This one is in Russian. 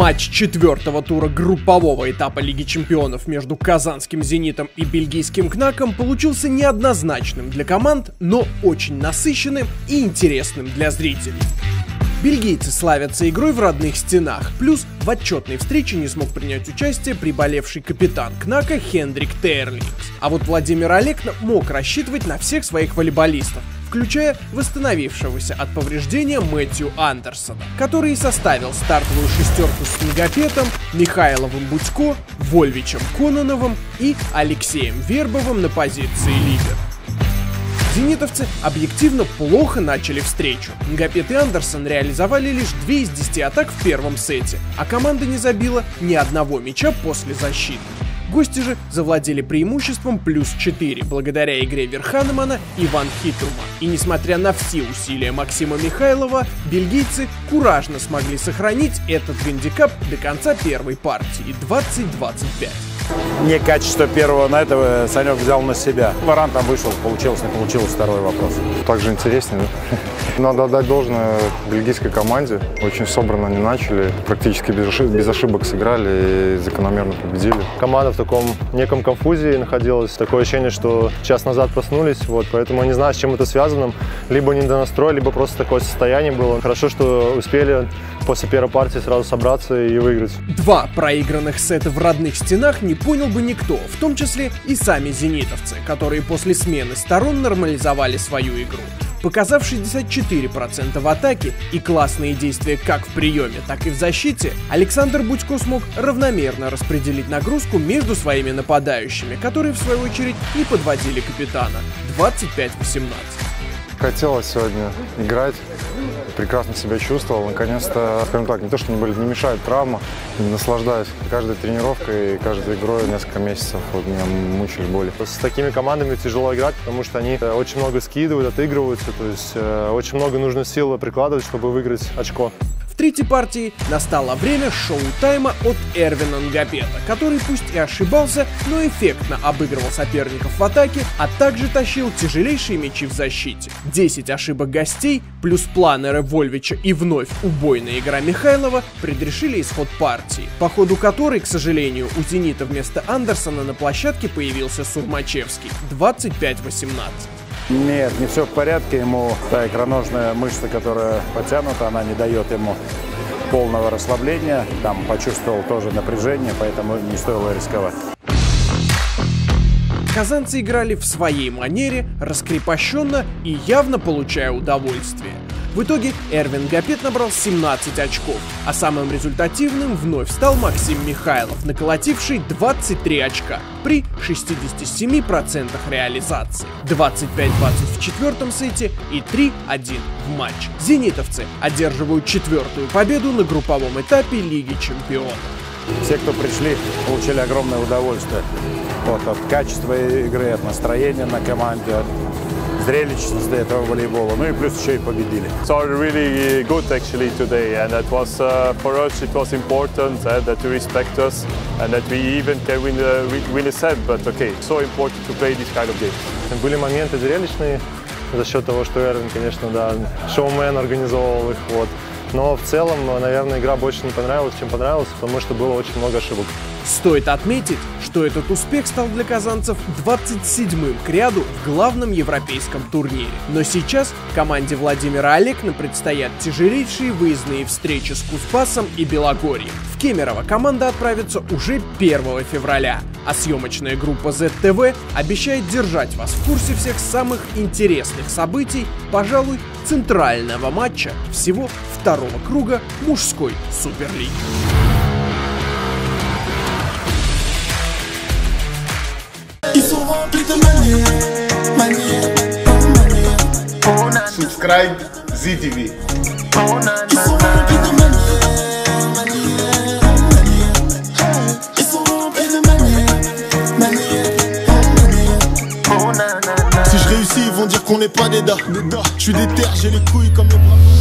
Матч четвертого тура группового этапа Лиги Чемпионов между казанским «Зенитом» и бельгийским «Кнаком» получился неоднозначным для команд, но очень насыщенным и интересным для зрителей. Бельгийцы славятся игрой в родных стенах, плюс в отчетной встрече не смог принять участие приболевший капитан Кнака Хендрик Терлингс. А вот Владимир Олекна мог рассчитывать на всех своих волейболистов, включая восстановившегося от повреждения Мэтью Андерсона, который составил стартовую шестерку с Снегопетом, Михайловым Будько, Вольвичем Кононовым и Алексеем Вербовым на позиции лидера. Зенитовцы объективно плохо начали встречу. Нгапет и Андерсон реализовали лишь 2 из 10 атак в первом сете, а команда не забила ни одного мяча после защиты. Гости же завладели преимуществом плюс 4 благодаря игре Верханемана и Ван Хитрума. И несмотря на все усилия Максима Михайлова, бельгийцы куражно смогли сохранить этот гандикап до конца первой партии 20-25 не качество первого на этого Санек взял на себя. Варан там вышел, получилось, не получилось, второй вопрос. Также интереснее, да? Надо отдать должное бельгийской команде. Очень собранно они начали, практически без ошибок, без ошибок сыграли и закономерно победили. Команда в таком неком конфузии находилась. Такое ощущение, что час назад проснулись, вот, поэтому не знаю, с чем это связано. Либо не недонастрой, либо просто такое состояние было. Хорошо, что успели после первой партии сразу собраться и выиграть. Два проигранных сета в родных стенах не понял бы никто, в том числе и сами зенитовцы, которые после смены сторон нормализовали свою игру. Показав 64% в атаке и классные действия как в приеме, так и в защите, Александр Будько смог равномерно распределить нагрузку между своими нападающими, которые в свою очередь не подводили капитана 25-18. Хотелось сегодня играть, прекрасно себя чувствовал. Наконец-то, скажем так, не то, что не, были, не мешает травма, наслаждаюсь каждой тренировкой и каждой игрой несколько месяцев. Вот меня мучили боли. С такими командами тяжело играть, потому что они э, очень много скидывают, отыгрываются, то есть э, очень много нужно силы прикладывать, чтобы выиграть очко третьей партии настало время шоу-тайма от Эрвина Нгапета, который пусть и ошибался, но эффектно обыгрывал соперников в атаке, а также тащил тяжелейшие мячи в защите. 10 ошибок гостей, плюс планеры Вольвича и вновь убойная игра Михайлова предрешили исход партии, по ходу которой, к сожалению, у «Зенита» вместо Андерсона на площадке появился Сурмачевский 25-18. Нет, не все в порядке. Ему та икроножная мышца, которая потянута, она не дает ему полного расслабления. Там почувствовал тоже напряжение, поэтому не стоило рисковать. Казанцы играли в своей манере, раскрепощенно и явно получая удовольствие. В итоге Эрвин Гапет набрал 17 очков, а самым результативным вновь стал Максим Михайлов, наколотивший 23 очка при 67% реализации. 25-20 в четвертом сете и 3-1 в матче. Зенитовцы одерживают четвертую победу на групповом этапе Лиги Чемпионов. Все, кто пришли, получили огромное удовольствие. Вот, от качества игры, от настроения на команде, зрелищность этого волейбола. Ну и плюс еще и победили. So really good actually today and that was uh, for us it was important uh, that you respect us and that we even can win a, win a set but okay, so important to play this kind of game. Были моменты зрелищные за счет того, что Эрвин, конечно, да, шоумен организовывал их, вот. Но в целом, наверное, игра больше не понравилась, чем понравилась, потому что было очень много ошибок. Стоит отметить, что этот успех стал для казанцев 27-м к ряду в главном европейском турнире. Но сейчас команде Владимира Олекна предстоят тяжелейшие выездные встречи с Куспасом и Белогорьем. В Кемерово команда отправится уже 1 февраля, а съемочная группа ZTV обещает держать вас в курсе всех самых интересных событий, пожалуй, центрального матча всего второго круга мужской суперлиги. Subscribe ZTV. Si je réussis, ils vont dire qu'on n'est pas des da. Je suis des terres, j'ai les couilles comme les bras.